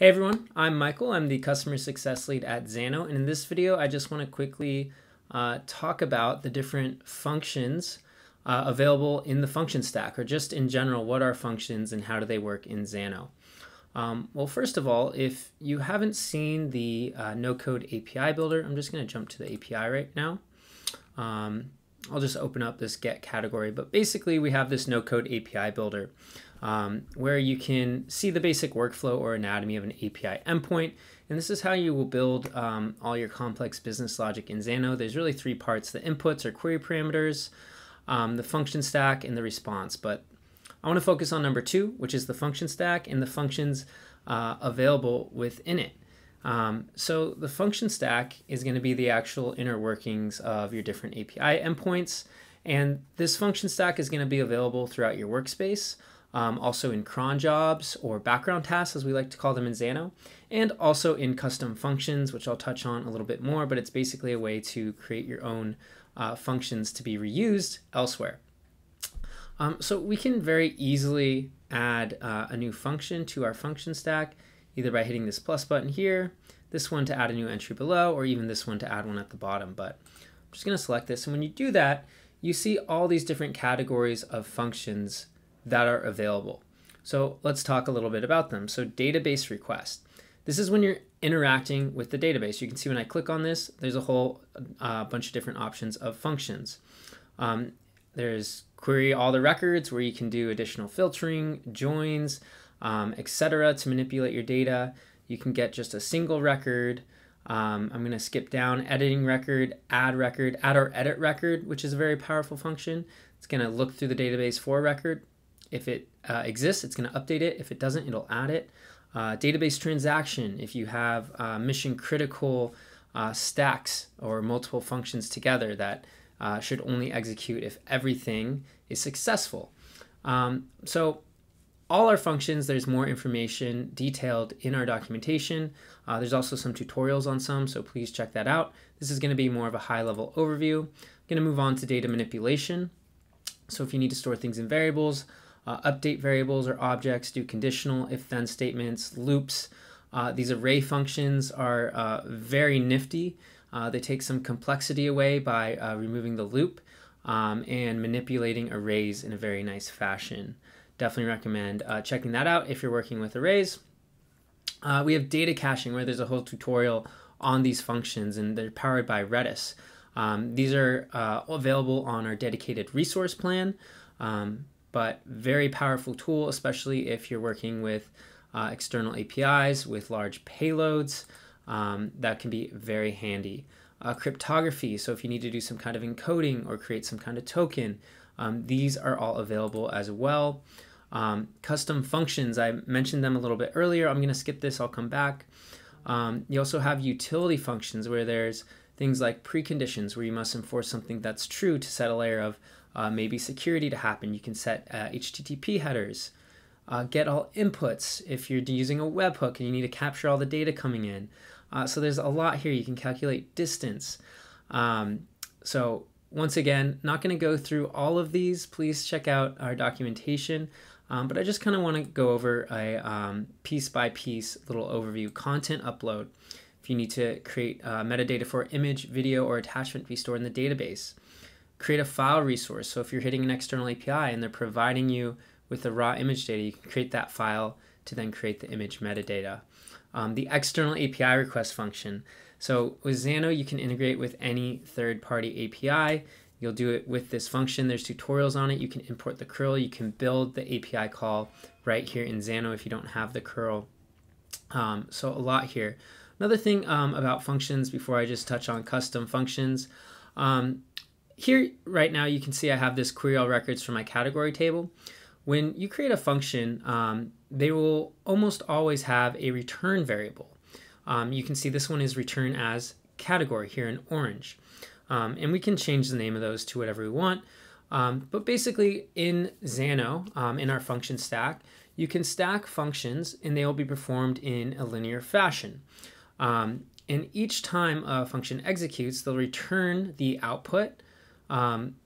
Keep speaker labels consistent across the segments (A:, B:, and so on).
A: Hey everyone, I'm Michael. I'm the Customer Success Lead at Xano, and in this video, I just want to quickly uh, talk about the different functions uh, available in the function stack, or just in general, what are functions and how do they work in Xano. Um, well, first of all, if you haven't seen the uh, no-code API builder, I'm just going to jump to the API right now. Um, I'll just open up this get category, but basically we have this no-code API builder um, where you can see the basic workflow or anatomy of an API endpoint. And this is how you will build um, all your complex business logic in Xano. There's really three parts, the inputs or query parameters, um, the function stack, and the response. But I want to focus on number two, which is the function stack and the functions uh, available within it. Um, so the function stack is going to be the actual inner workings of your different API endpoints. And this function stack is going to be available throughout your workspace um, also in cron jobs or background tasks, as we like to call them in Xano, and also in custom functions, which I'll touch on a little bit more, but it's basically a way to create your own uh, functions to be reused elsewhere. Um, so we can very easily add uh, a new function to our function stack, either by hitting this plus button here, this one to add a new entry below, or even this one to add one at the bottom. But I'm just going to select this. And when you do that, you see all these different categories of functions that are available. So let's talk a little bit about them. So database request. This is when you're interacting with the database. You can see when I click on this, there's a whole uh, bunch of different options of functions. Um, there's query all the records where you can do additional filtering, joins, um, etc. to manipulate your data. You can get just a single record. Um, I'm going to skip down editing record, add record, add or edit record, which is a very powerful function. It's going to look through the database for a record. If it uh, exists, it's going to update it. If it doesn't, it'll add it. Uh, database transaction, if you have uh, mission critical uh, stacks or multiple functions together that uh, should only execute if everything is successful. Um, so all our functions, there's more information detailed in our documentation. Uh, there's also some tutorials on some, so please check that out. This is going to be more of a high level overview. I'm going to move on to data manipulation. So if you need to store things in variables, uh, update variables or objects, do conditional if-then statements, loops. Uh, these array functions are uh, very nifty. Uh, they take some complexity away by uh, removing the loop um, and manipulating arrays in a very nice fashion. Definitely recommend uh, checking that out if you're working with arrays. we have data caching where there's a whole tutorial on these functions and they're powered by Redis. Um, these are available on our dedicated resource plan. Um, but very powerful tool, especially if you're working with uh, external APIs with large payloads. Um, that can be very handy. Uh, cryptography, so if you need to do some kind of encoding or create some kind of token, um, these are all available as well. Um, custom functions, I mentioned them a little bit earlier. I'm going to skip this, I'll come back. Um, you also have utility functions where there's things like preconditions where you must enforce something that's true to set a layer of uh, maybe security to happen. You can set uh, HTTP headers. Uh, get all inputs if you're using a webhook and you need to capture all the data coming in. Uh, so there's a lot here. You can calculate distance. Um, so once again, not going to go through all of these. Please check out our documentation. Um, but I just kind of want to go over a um, piece by piece little overview. Content upload. If you need to create uh, metadata for image, video, or attachment to be stored in the database create a file resource. So if you're hitting an external API and they're providing you with the raw image data, you can create that file to then create the image metadata. Um, the external API request function. So with Xano, you can integrate with any third-party API. You'll do it with this function. There's tutorials on it. You can import the curl. You can build the API call right here in Xano if you don't have the curl. Um, so a lot here. Another thing um, about functions before I just touch on custom functions. Um, here right now you can see I have this query all records for my category table. When you create a function, um, they will almost always have a return variable. Um, you can see this one is return as category here in orange. Um, and we can change the name of those to whatever we want. Um, but basically in Xano, um, in our function stack, you can stack functions and they will be performed in a linear fashion. Um, and each time a function executes, they'll return the output um,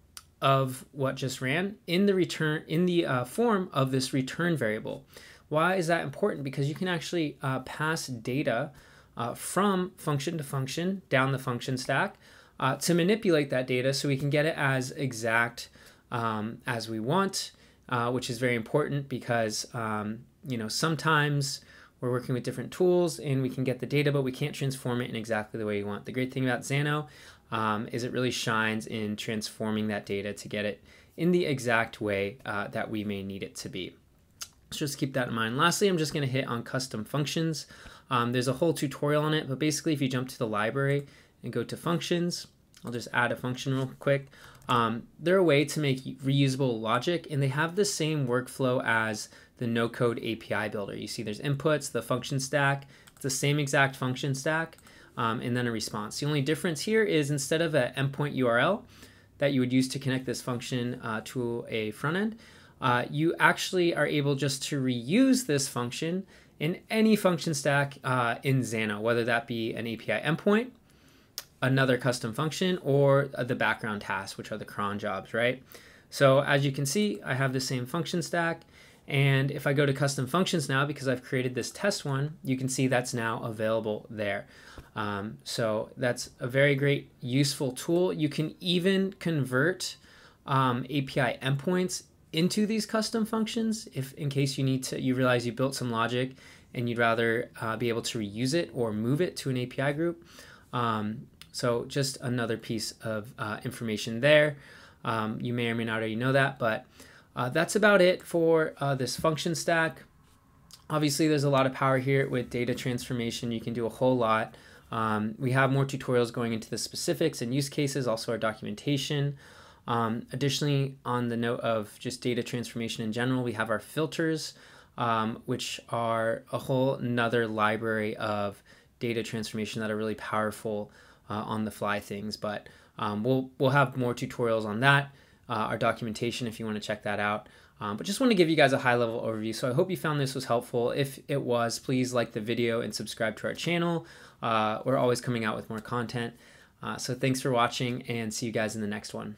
A: of what just ran in the return in the uh, form of this return variable. Why is that important? Because you can actually uh, pass data uh, from function to function down the function stack uh, to manipulate that data so we can get it as exact um, as we want, uh, which is very important because um, you know sometimes we're working with different tools and we can get the data, but we can't transform it in exactly the way you want. The great thing about Xano um, is it really shines in transforming that data to get it in the exact way uh, that we may need it to be. So just keep that in mind. Lastly, I'm just going to hit on custom functions. Um, there's a whole tutorial on it, but basically if you jump to the library and go to functions, I'll just add a function real quick. Um, they're a way to make reusable logic, and they have the same workflow as the no-code API builder. You see there's inputs, the function stack, it's the same exact function stack, um, and then a response. The only difference here is instead of an endpoint URL that you would use to connect this function uh, to a front end, uh, you actually are able just to reuse this function in any function stack uh, in Xano, whether that be an API endpoint, another custom function, or the background tasks, which are the cron jobs, right? So as you can see, I have the same function stack. And if I go to custom functions now, because I've created this test one, you can see that's now available there. Um, so that's a very great, useful tool. You can even convert um, API endpoints into these custom functions if in case you need to, you realize you built some logic and you'd rather uh, be able to reuse it or move it to an API group. Um, so just another piece of uh, information there. Um, you may or may not already know that, but uh, that's about it for uh, this function stack. Obviously, there's a lot of power here with data transformation. You can do a whole lot. Um, we have more tutorials going into the specifics and use cases, also our documentation. Um, additionally, on the note of just data transformation in general, we have our filters, um, which are a whole another library of data transformation that are really powerful uh, on the fly things. But um, we'll, we'll have more tutorials on that uh, our documentation if you want to check that out. Um, but just want to give you guys a high level overview. So I hope you found this was helpful. If it was, please like the video and subscribe to our channel. Uh, we're always coming out with more content. Uh, so thanks for watching and see you guys in the next one.